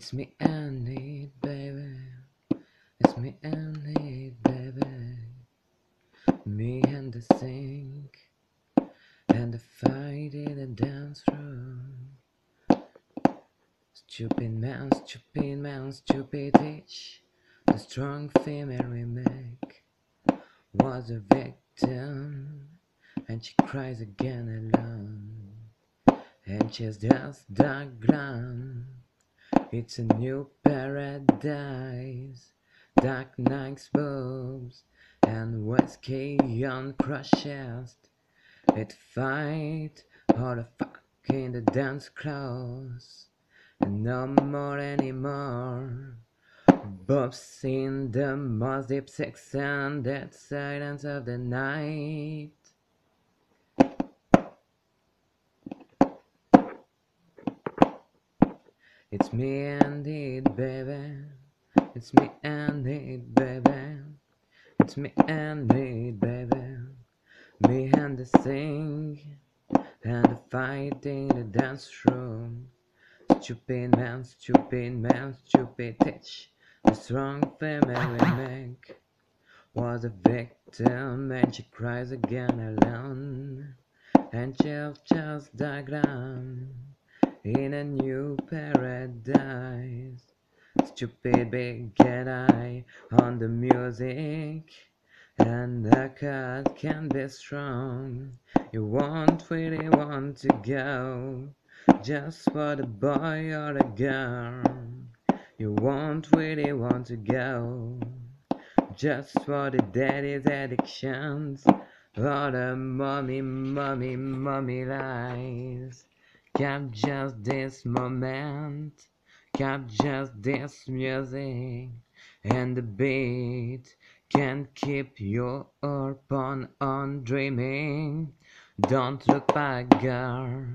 It's me and it, baby. It's me and it, baby. Me and the sink and the fight in the dance room. Stupid man, stupid man, stupid itch. The strong female we make was a victim, and she cries again alone. And she's just dark ground. It's a new paradise. Dark nights, boobs, and whiskey on crushed chest. It fight all the fuck in the dance clothes. And no more anymore. Boobs in the most deep sex and dead silence of the night. It's me and it, baby. It's me and it, baby. It's me and it, baby. Me and the sing and the fight in the dance room. Stupid man, stupid man, stupid bitch. The strong we make was a victim and she cries again alone. And she'll just diagram in a new paradise. Stupid big get eye on the music. And the cut can be strong. You won't really want to go just for the boy or the girl. You won't really want to go just for the daddy's addictions or the mommy, mommy, mommy lies. Cap just this moment, cap just this music, and the beat can keep your on on dreaming. Don't look back, girl.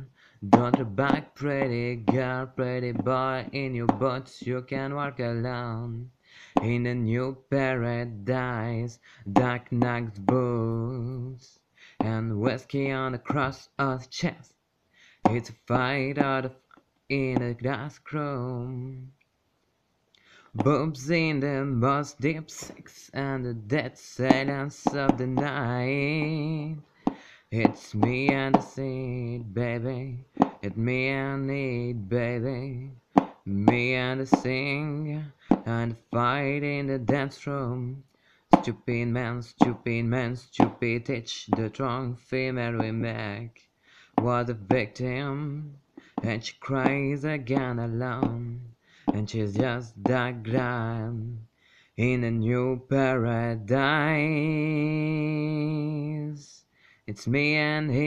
Don't look back, pretty girl, pretty boy. In your boots, you can walk alone. In a new paradise, dark night boots, and whiskey on the cross of chest. It's a fight out of in a glass room. Boobs in the most deep and the dead silence of the night. It's me and the seed, baby. It's me and it, baby. Me and the sing and the fight in the dance room. Stupid man, stupid man, stupid itch. The strong female we make was a victim, and she cries again alone. And she's just diagram in a new paradise. It's me and he.